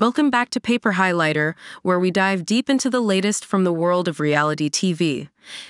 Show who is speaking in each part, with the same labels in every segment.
Speaker 1: Welcome back to Paper Highlighter, where we dive deep into the latest from the world of reality TV.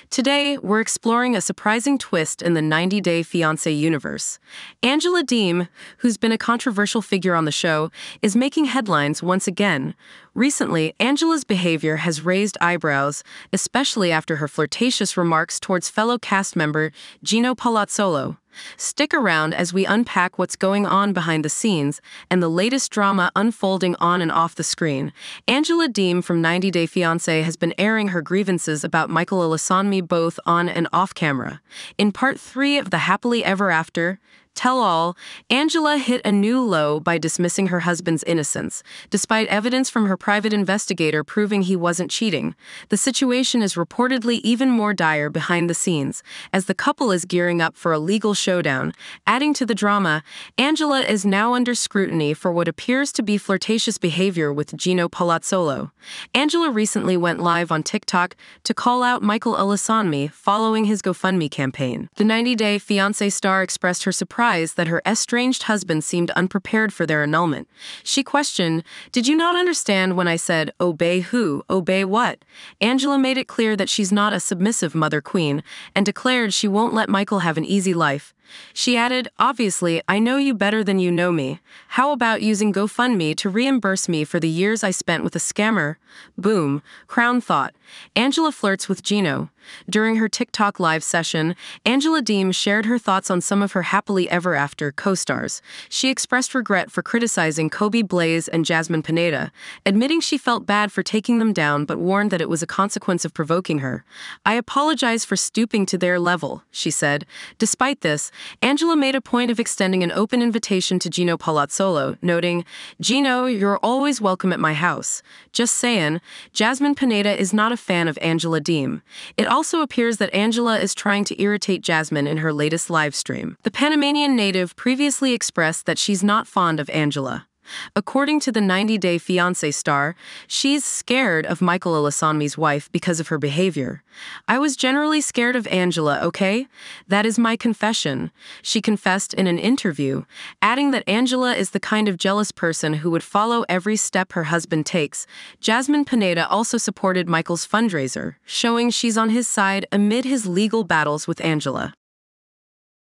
Speaker 1: Today, we're exploring a surprising twist in the 90 Day Fiancé universe. Angela Deem, who's been a controversial figure on the show, is making headlines once again. Recently, Angela's behavior has raised eyebrows, especially after her flirtatious remarks towards fellow cast member Gino Palazzolo. Stick around as we unpack what's going on behind the scenes and the latest drama unfolding on and off the screen. Angela Deem from 90 Day Fiancé has been airing her grievances about Michael Ilesanmi both on and off camera. In part three of the Happily Ever After, tell all, Angela hit a new low by dismissing her husband's innocence, despite evidence from her private investigator proving he wasn't cheating. The situation is reportedly even more dire behind the scenes, as the couple is gearing up for a legal showdown. Adding to the drama, Angela is now under scrutiny for what appears to be flirtatious behavior with Gino Palazzolo. Angela recently went live on TikTok to call out Michael Ilesanmi following his GoFundMe campaign. The 90 Day Fiancé star expressed her surprise surprised that her estranged husband seemed unprepared for their annulment. She questioned, Did you not understand when I said, Obey who? Obey what? Angela made it clear that she's not a submissive mother queen and declared she won't let Michael have an easy life. She added, Obviously, I know you better than you know me. How about using GoFundMe to reimburse me for the years I spent with a scammer? Boom. Crown thought. Angela flirts with Gino. During her TikTok live session, Angela Deem shared her thoughts on some of her happily ever after co stars. She expressed regret for criticizing Kobe Blaise and Jasmine Pineda, admitting she felt bad for taking them down but warned that it was a consequence of provoking her. I apologize for stooping to their level, she said. Despite this, Angela made a point of extending an open invitation to Gino Palazzolo, noting, Gino, you're always welcome at my house. Just saying, Jasmine Pineda is not a fan of Angela Deem. It also appears that Angela is trying to irritate Jasmine in her latest live stream. The Panamanian native previously expressed that she's not fond of Angela. According to the 90 Day Fiancé star, she's scared of Michael Ilesanmi's wife because of her behavior. I was generally scared of Angela, okay? That is my confession, she confessed in an interview, adding that Angela is the kind of jealous person who would follow every step her husband takes. Jasmine Pineda also supported Michael's fundraiser, showing she's on his side amid his legal battles with Angela.